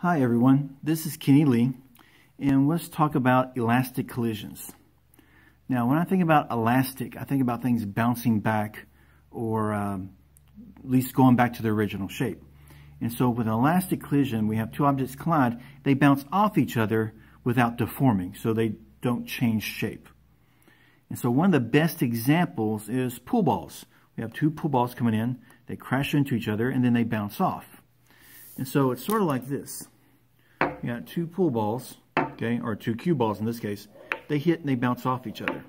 Hi everyone, this is Kenny Lee, and let's talk about elastic collisions. Now, when I think about elastic, I think about things bouncing back or um, at least going back to their original shape. And so with an elastic collision, we have two objects collide, they bounce off each other without deforming, so they don't change shape. And so one of the best examples is pool balls. We have two pool balls coming in, they crash into each other, and then they bounce off. And so it's sort of like this. You got two pool balls, okay, or two cue balls in this case. They hit and they bounce off each other.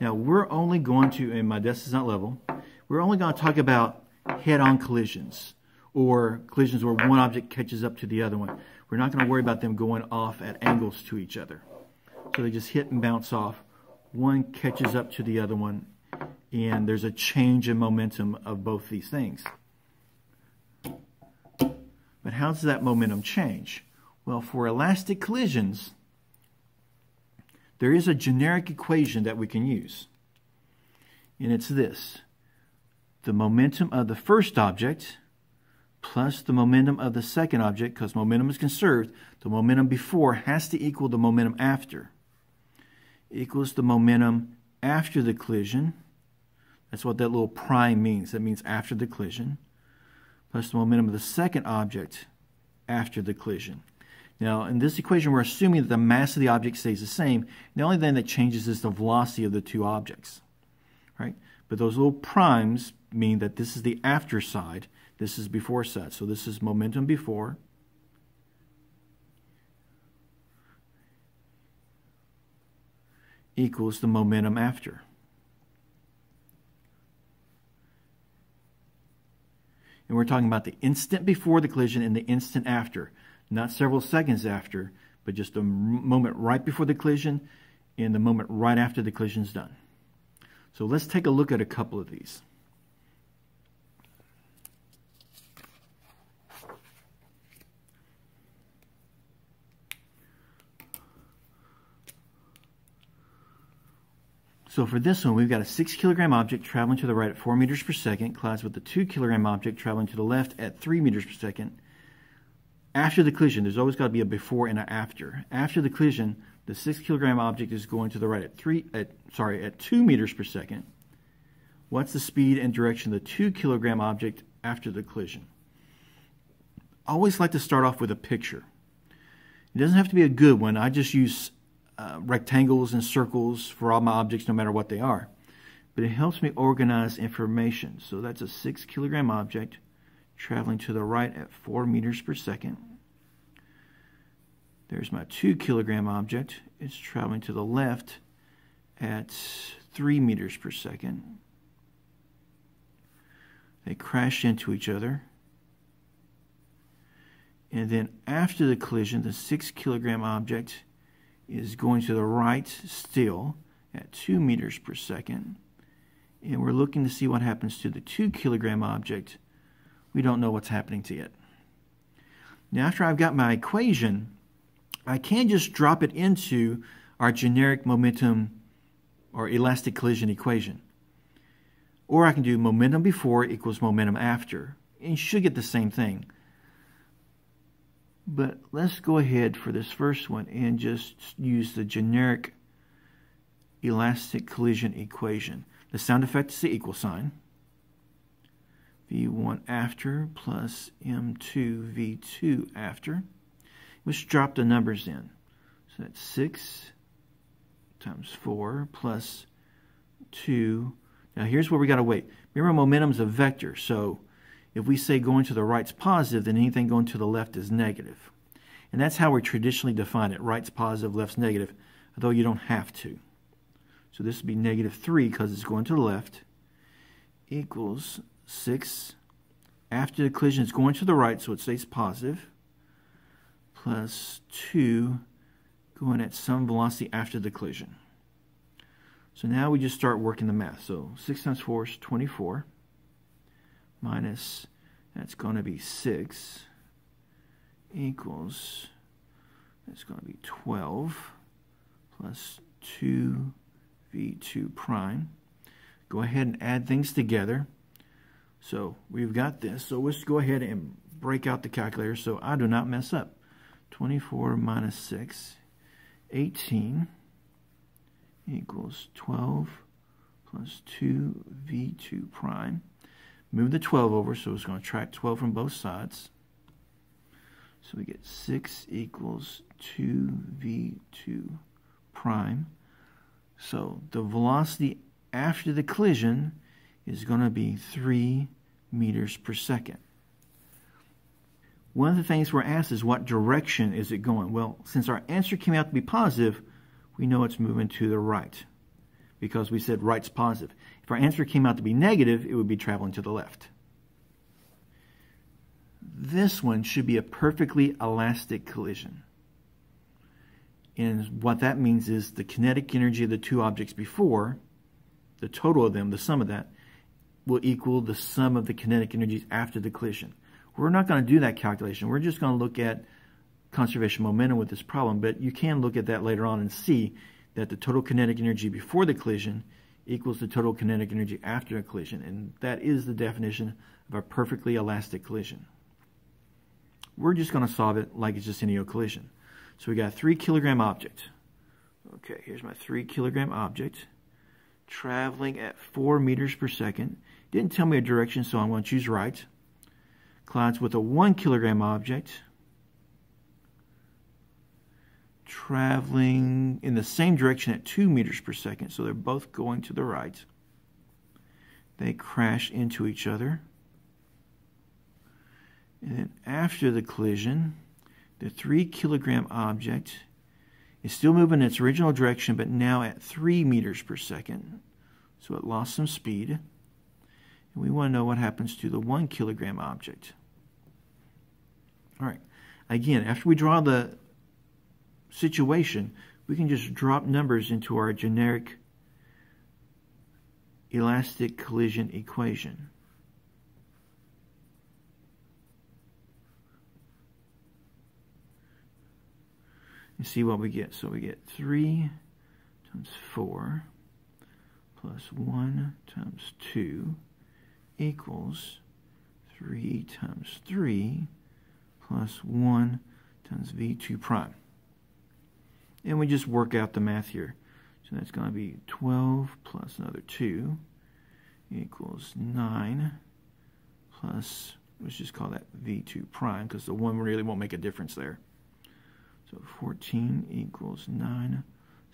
Now we're only going to, and my desk is not level, we're only going to talk about head-on collisions or collisions where one object catches up to the other one. We're not going to worry about them going off at angles to each other. So they just hit and bounce off. One catches up to the other one, and there's a change in momentum of both these things. But how does that momentum change? Well, for elastic collisions, there is a generic equation that we can use. And it's this. The momentum of the first object plus the momentum of the second object, because momentum is conserved, the momentum before has to equal the momentum after, equals the momentum after the collision. That's what that little prime means. That means after the collision plus the momentum of the second object after the collision. Now, in this equation, we're assuming that the mass of the object stays the same. The only thing that changes is the velocity of the two objects, right? But those little primes mean that this is the after side, this is before side. So this is momentum before, equals the momentum after. And we're talking about the instant before the collision and the instant after, not several seconds after, but just a moment right before the collision and the moment right after the collision is done. So let's take a look at a couple of these. So for this one, we've got a 6 kilogram object traveling to the right at 4 meters per second, collides with the 2 kilogram object traveling to the left at 3 meters per second. After the collision, there's always got to be a before and an after. After the collision, the 6 kilogram object is going to the right at 3 at sorry, at 2 meters per second. What's the speed and direction of the 2 kilogram object after the collision? I always like to start off with a picture. It doesn't have to be a good one. I just use uh, rectangles and circles for all my objects, no matter what they are. But it helps me organize information. So that's a 6 kilogram object traveling to the right at 4 meters per second. There's my 2 kilogram object. It's traveling to the left at 3 meters per second. They crash into each other. And then after the collision, the 6 kilogram object is going to the right still at 2 meters per second. And we're looking to see what happens to the 2 kilogram object. We don't know what's happening to it. Now, after I've got my equation, I can just drop it into our generic momentum or elastic collision equation. Or I can do momentum before equals momentum after. And you should get the same thing. But let's go ahead for this first one and just use the generic elastic collision equation. The sound effect is the equal sign. V1 after plus M2 V2 after. Let's drop the numbers in. So that's 6 times 4 plus 2. Now here's where we got to wait. Remember momentum is a vector, so if we say going to the right's positive, then anything going to the left is negative. And that's how we traditionally define it. Right's positive, left's negative, although you don't have to. So this would be negative 3 because it's going to the left equals 6. After the collision, it's going to the right, so it stays positive, plus 2 going at some velocity after the collision. So now we just start working the math. So 6 times 4 is 24 minus, that's going to be 6, equals, that's going to be 12 plus 2v2 prime. Go ahead and add things together. So we've got this. So let's go ahead and break out the calculator so I do not mess up. 24 minus 6, 18 equals 12 plus 2v2 prime. Move the 12 over, so it's going to track 12 from both sides. So we get 6 equals 2v2 prime. So the velocity after the collision is going to be 3 meters per second. One of the things we're asked is what direction is it going? Well, since our answer came out to be positive, we know it's moving to the right because we said right's positive. If our answer came out to be negative, it would be traveling to the left. This one should be a perfectly elastic collision. And what that means is the kinetic energy of the two objects before, the total of them, the sum of that, will equal the sum of the kinetic energies after the collision. We're not going to do that calculation. We're just going to look at conservation momentum with this problem, but you can look at that later on and see that the total kinetic energy before the collision equals the total kinetic energy after a collision, and that is the definition of a perfectly elastic collision. We're just going to solve it like it's just any old collision. So we got a three kilogram object. Okay, here's my three kilogram object traveling at four meters per second. Didn't tell me a direction, so I'm going to choose right. Collides with a one kilogram object traveling in the same direction at two meters per second, so they're both going to the right. They crash into each other. And then after the collision, the three kilogram object is still moving in its original direction, but now at three meters per second. So it lost some speed. And we want to know what happens to the one kilogram object. All right. Again, after we draw the situation, we can just drop numbers into our generic elastic collision equation. and see what we get. So we get 3 times 4 plus 1 times 2 equals 3 times 3 plus 1 times v2 prime. And we just work out the math here. So that's going to be 12 plus another 2 equals 9 plus, let's just call that v2 prime because the 1 really won't make a difference there. So 14 equals 9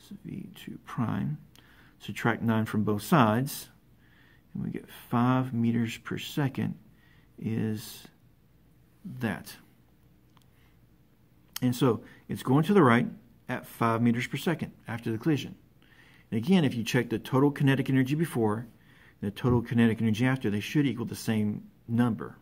so V2 prime. Subtract 9 from both sides, and we get 5 meters per second is that. And so it's going to the right at 5 meters per second after the collision. And again, if you check the total kinetic energy before, the total kinetic energy after, they should equal the same number.